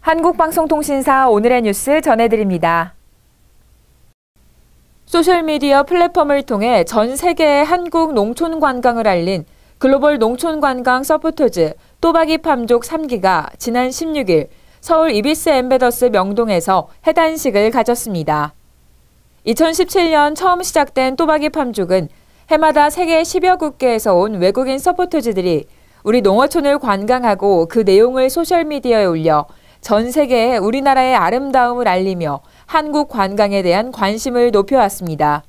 한국방송통신사 오늘의 뉴스 전해드립니다. 소셜미디어 플랫폼을 통해 전 세계의 한국 농촌 관광을 알린 글로벌 농촌 관광 서포터즈 또바기 팜족 3기가 지난 16일 서울 이비스 엠베더스 명동에서 해단식을 가졌습니다. 2017년 처음 시작된 또바기 팜족은 해마다 세계 10여 개국에서 온 외국인 서포터즈들이 우리 농어촌을 관광하고 그 내용을 소셜미디어에 올려 전 세계에 우리나라의 아름다움을 알리며 한국 관광에 대한 관심을 높여왔습니다.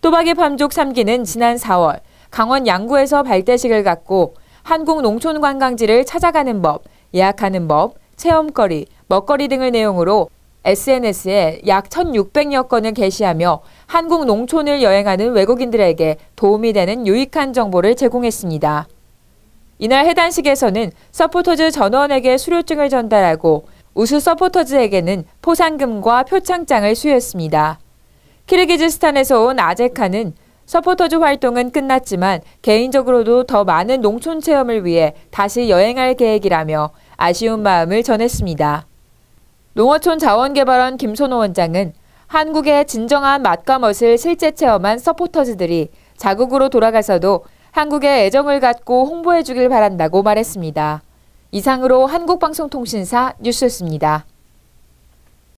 또박이 밤족 3기는 지난 4월 강원 양구에서 발대식을 갖고 한국 농촌 관광지를 찾아가는 법, 예약하는 법, 체험거리, 먹거리 등을 내용으로 SNS에 약 1,600여 건을 게시하며 한국 농촌을 여행하는 외국인들에게 도움이 되는 유익한 정보를 제공했습니다. 이날 해단식에서는 서포터즈 전원에게 수료증을 전달하고 우수 서포터즈에게는 포상금과 표창장을 수여했습니다. 키르기즈스탄에서 온 아제카는 서포터즈 활동은 끝났지만 개인적으로도 더 많은 농촌 체험을 위해 다시 여행할 계획이라며 아쉬운 마음을 전했습니다. 농어촌 자원개발원 김선호 원장은 한국의 진정한 맛과 멋을 실제 체험한 서포터즈들이 자국으로 돌아가서도 한국에 애정을 갖고 홍보해 주길 바란다고 말했습니다. 이상으로 한국방송통신사 뉴스였습니다.